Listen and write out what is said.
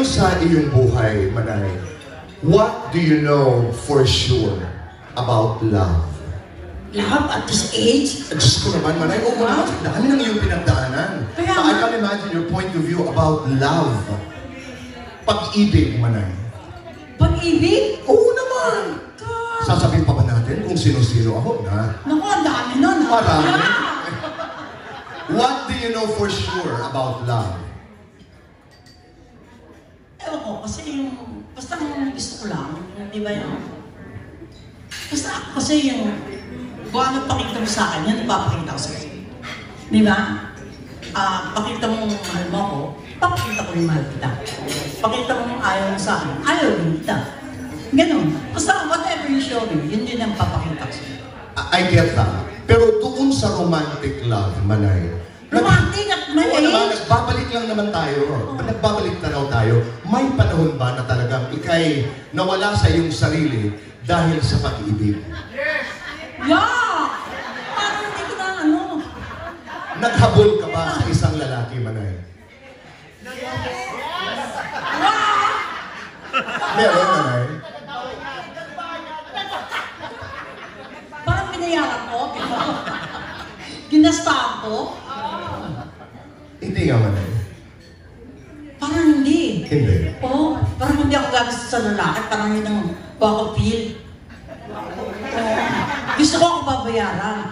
Ngayon sa iyong buhay, Manay, what do you know for sure about love? Love at this age? Diyos ko naman, Manay, oo naman, dami ng iyong pinagdaanan. Kaya I can imagine your point of view about love. Pag-ibig, Manay. Pag-ibig? Oo naman. God. Sasabihin pa ba natin kung sino-sino ako na? Naku, ang dami nun. ha? Marami. What do you know for sure about love? Ewan ko, kasi yung, basta ang gusto ko lang, di ba yun? Basta ako kasi yung, kung ano pakita mo sa akin, yan ipapakita ko sa'yo. Di ba? Ah, pakita mo mahal mo ako, papakita ko yung mahal kita. Pakita mo ayaw mo sa akin, ayaw din kita. Ganun. Basta whatever you show me, yun din ang papakita ko sa'yo. I I get that. Pero doon sa romantic love, Manay, Romantic at may Oo naman, nagbabalik lang naman tayo. Nagbabalik tanaw tayo. May panahon ba na talagang ikay nawala sa iyong sarili dahil sa pag-ibig? Yeah! Parang hindi ko na ano. Naghabol ka ba sa isang lalaki, Manay? Meron, Manay? Parang pinayaran ko. Ginastahan ko. Hindi nga, Manay. Hindi. Oo, parang hindi ako gagusto sa lalaki. Parang yun ang ako feel. Oo. Gusto ko ako babayaran.